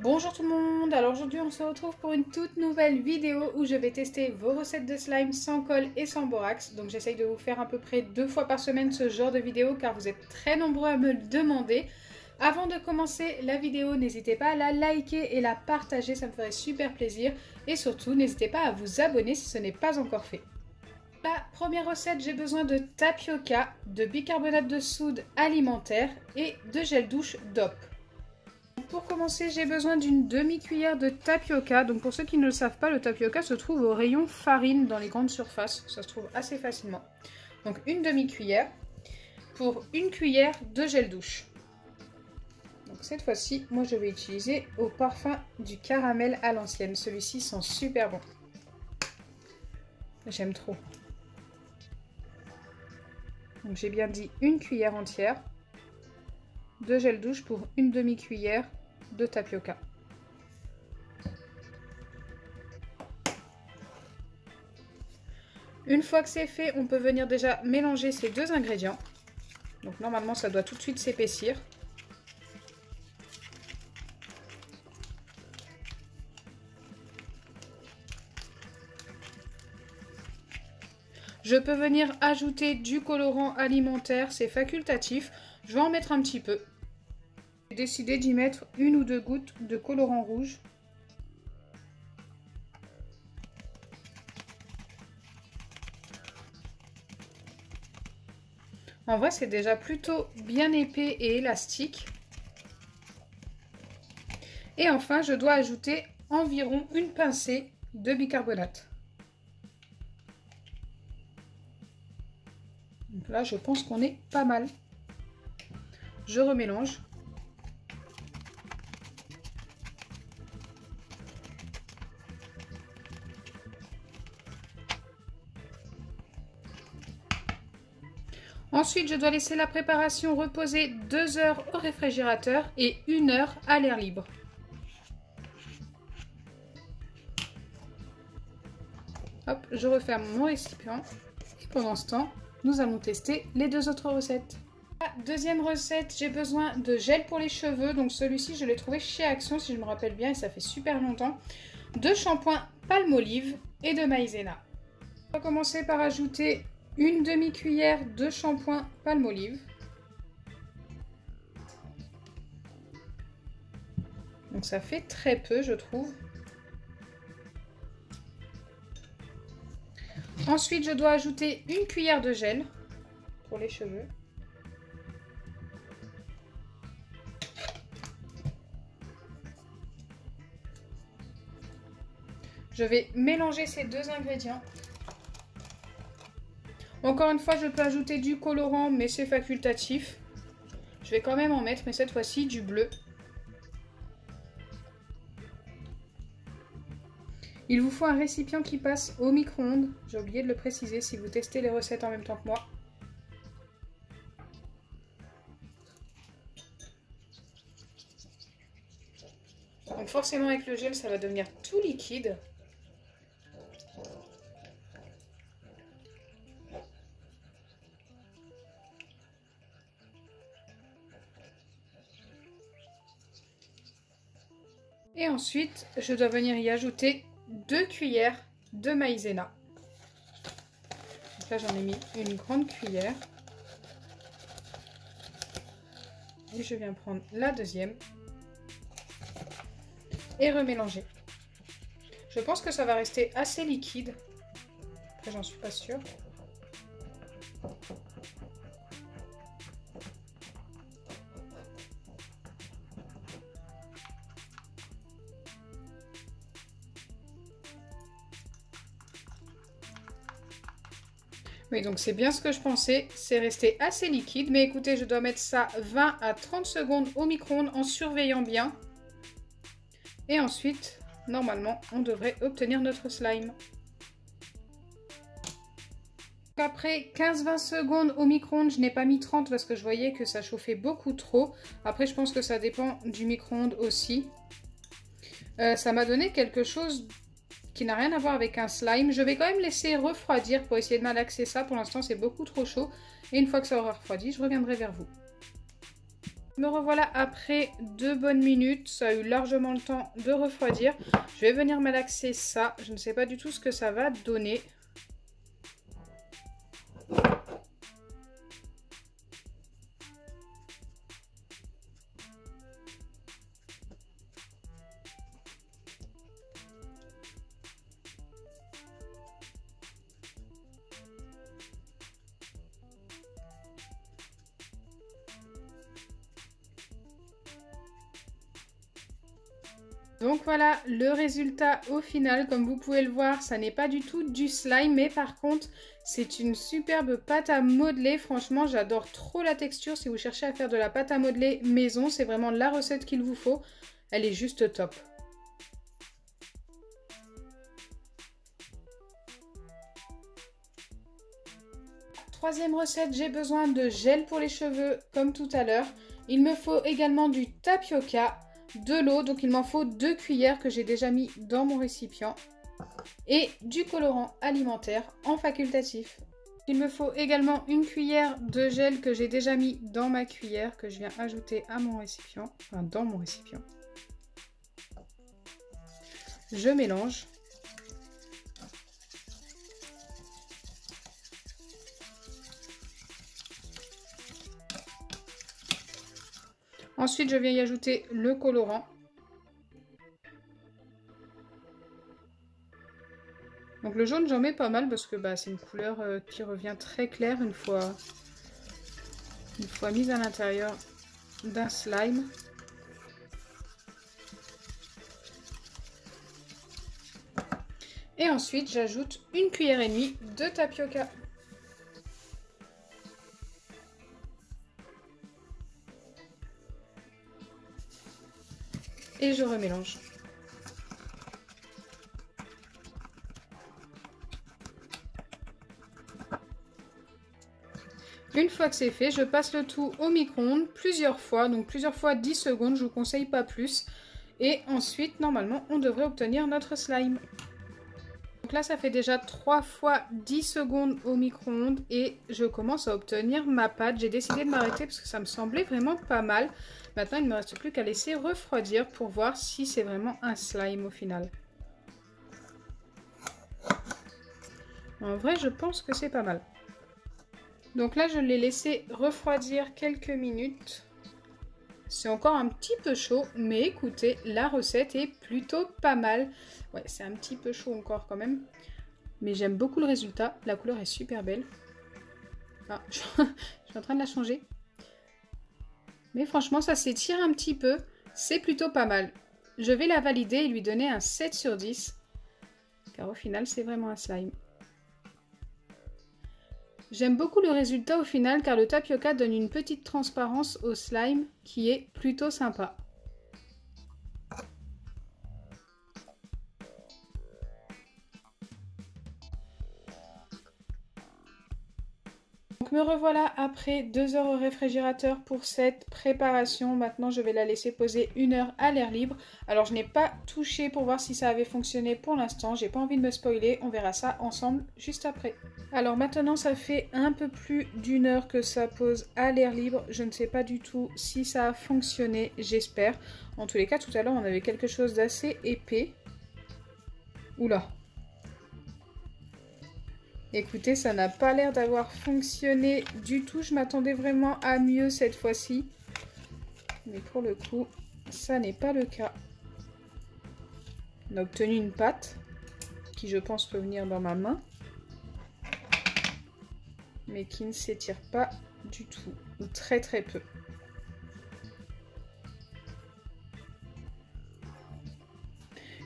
Bonjour tout le monde, alors aujourd'hui on se retrouve pour une toute nouvelle vidéo où je vais tester vos recettes de slime sans colle et sans borax. Donc j'essaye de vous faire à peu près deux fois par semaine ce genre de vidéo car vous êtes très nombreux à me le demander. Avant de commencer la vidéo, n'hésitez pas à la liker et la partager, ça me ferait super plaisir. Et surtout, n'hésitez pas à vous abonner si ce n'est pas encore fait. La première recette, j'ai besoin de tapioca, de bicarbonate de soude alimentaire et de gel douche DOP. Pour commencer, j'ai besoin d'une demi-cuillère de tapioca. Donc pour ceux qui ne le savent pas, le tapioca se trouve au rayon farine dans les grandes surfaces. Ça se trouve assez facilement. Donc une demi-cuillère pour une cuillère de gel douche. Donc cette fois-ci, moi je vais utiliser au parfum du caramel à l'ancienne. Celui-ci sent super bon. J'aime trop. J'ai bien dit une cuillère entière de gel douche pour une demi-cuillère de tapioca. Une fois que c'est fait, on peut venir déjà mélanger ces deux ingrédients. Donc normalement, ça doit tout de suite s'épaissir. Je peux venir ajouter du colorant alimentaire, c'est facultatif. Je vais en mettre un petit peu. J'ai décidé d'y mettre une ou deux gouttes de colorant rouge. En vrai, c'est déjà plutôt bien épais et élastique. Et enfin, je dois ajouter environ une pincée de bicarbonate. Là, je pense qu'on est pas mal. Je remélange. Ensuite, je dois laisser la préparation reposer 2 heures au réfrigérateur et 1 heure à l'air libre. Hop, je referme mon récipient. Et pendant ce temps, nous allons tester les deux autres recettes. Deuxième recette, j'ai besoin de gel pour les cheveux. Donc celui-ci, je l'ai trouvé chez Action, si je me rappelle bien, et ça fait super longtemps. De shampoing Palmolive et de maïzena. On va commencer par ajouter une demi-cuillère de shampoing Palmolive. Donc ça fait très peu, je trouve. Ensuite, je dois ajouter une cuillère de gel pour les cheveux. Je vais mélanger ces deux ingrédients. Encore une fois, je peux ajouter du colorant, mais c'est facultatif. Je vais quand même en mettre, mais cette fois-ci du bleu. Il vous faut un récipient qui passe au micro-ondes. J'ai oublié de le préciser si vous testez les recettes en même temps que moi. Donc forcément avec le gel, ça va devenir tout liquide. Et ensuite, je dois venir y ajouter deux cuillères de maïzena. Donc là, j'en ai mis une grande cuillère. Et je viens prendre la deuxième et remélanger. Je pense que ça va rester assez liquide. J'en suis pas sûre. Oui, donc c'est bien ce que je pensais. C'est resté assez liquide. Mais écoutez, je dois mettre ça 20 à 30 secondes au micro-ondes en surveillant bien. Et ensuite, normalement, on devrait obtenir notre slime. Après 15-20 secondes au micro-ondes, je n'ai pas mis 30 parce que je voyais que ça chauffait beaucoup trop. Après, je pense que ça dépend du micro-ondes aussi. Euh, ça m'a donné quelque chose qui n'a rien à voir avec un slime. Je vais quand même laisser refroidir pour essayer de malaxer ça. Pour l'instant, c'est beaucoup trop chaud. Et une fois que ça aura refroidi, je reviendrai vers vous. Me revoilà après deux bonnes minutes, ça a eu largement le temps de refroidir. Je vais venir malaxer ça, je ne sais pas du tout ce que ça va donner. Donc voilà le résultat au final. Comme vous pouvez le voir, ça n'est pas du tout du slime. Mais par contre, c'est une superbe pâte à modeler. Franchement, j'adore trop la texture. Si vous cherchez à faire de la pâte à modeler maison, c'est vraiment la recette qu'il vous faut. Elle est juste top. Troisième recette, j'ai besoin de gel pour les cheveux comme tout à l'heure. Il me faut également du tapioca de l'eau, donc il m'en faut deux cuillères que j'ai déjà mis dans mon récipient, et du colorant alimentaire en facultatif. Il me faut également une cuillère de gel que j'ai déjà mis dans ma cuillère, que je viens ajouter à mon récipient, enfin dans mon récipient. Je mélange. Ensuite, je viens y ajouter le colorant. Donc le jaune, j'en mets pas mal parce que bah, c'est une couleur euh, qui revient très claire une fois, une fois mise à l'intérieur d'un slime. Et ensuite, j'ajoute une cuillère et demie de tapioca. Et je remélange. Une fois que c'est fait, je passe le tout au micro-ondes plusieurs fois, donc plusieurs fois 10 secondes, je vous conseille pas plus. Et ensuite, normalement, on devrait obtenir notre slime. Donc là, ça fait déjà 3 fois 10 secondes au micro-ondes et je commence à obtenir ma pâte. J'ai décidé de m'arrêter parce que ça me semblait vraiment pas mal. Maintenant, il ne me reste plus qu'à laisser refroidir pour voir si c'est vraiment un slime au final. En vrai, je pense que c'est pas mal. Donc là, je l'ai laissé refroidir quelques minutes. C'est encore un petit peu chaud, mais écoutez, la recette est plutôt pas mal. Ouais, c'est un petit peu chaud encore quand même. Mais j'aime beaucoup le résultat. La couleur est super belle. Ah, je suis en train de la changer. Mais franchement, ça s'étire un petit peu. C'est plutôt pas mal. Je vais la valider et lui donner un 7 sur 10. Car au final, c'est vraiment un slime. J'aime beaucoup le résultat au final car le tapioca donne une petite transparence au slime qui est plutôt sympa. Me revoilà après deux heures au réfrigérateur pour cette préparation. Maintenant je vais la laisser poser une heure à l'air libre. Alors je n'ai pas touché pour voir si ça avait fonctionné pour l'instant. J'ai pas envie de me spoiler. On verra ça ensemble juste après. Alors maintenant ça fait un peu plus d'une heure que ça pose à l'air libre. Je ne sais pas du tout si ça a fonctionné. J'espère. En tous les cas tout à l'heure on avait quelque chose d'assez épais. Oula, Écoutez, ça n'a pas l'air d'avoir fonctionné du tout. Je m'attendais vraiment à mieux cette fois-ci. Mais pour le coup, ça n'est pas le cas. On a obtenu une pâte qui, je pense, peut venir dans ma main. Mais qui ne s'étire pas du tout, ou très très peu.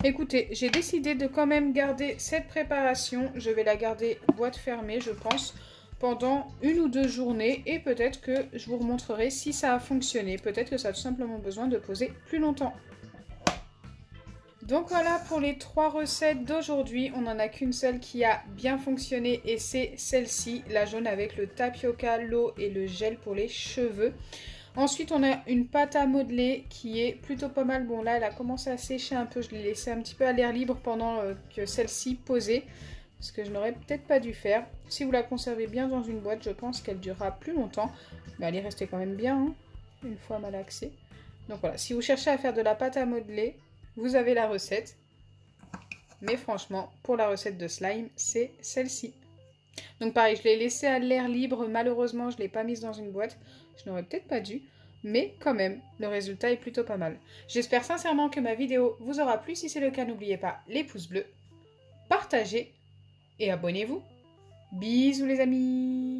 Écoutez, j'ai décidé de quand même garder cette préparation. Je vais la garder boîte fermée, je pense, pendant une ou deux journées. Et peut-être que je vous remontrerai si ça a fonctionné. Peut-être que ça a tout simplement besoin de poser plus longtemps. Donc voilà pour les trois recettes d'aujourd'hui. On n'en a qu'une seule qui a bien fonctionné et c'est celle-ci, la jaune avec le tapioca, l'eau et le gel pour les cheveux. Ensuite, on a une pâte à modeler qui est plutôt pas mal. Bon, là, elle a commencé à sécher un peu. Je l'ai laissée un petit peu à l'air libre pendant euh, que celle-ci posait. Ce que je n'aurais peut-être pas dû faire. Si vous la conservez bien dans une boîte, je pense qu'elle durera plus longtemps. Mais elle est restée quand même bien. Hein. une fois malaxé. Donc voilà, si vous cherchez à faire de la pâte à modeler, vous avez la recette. Mais franchement, pour la recette de slime, c'est celle-ci. Donc pareil, je l'ai laissée à l'air libre. Malheureusement, je ne l'ai pas mise dans une boîte. Je n'aurais peut-être pas dû. Mais quand même, le résultat est plutôt pas mal. J'espère sincèrement que ma vidéo vous aura plu. Si c'est le cas, n'oubliez pas les pouces bleus, partagez et abonnez-vous. Bisous les amis